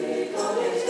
Fico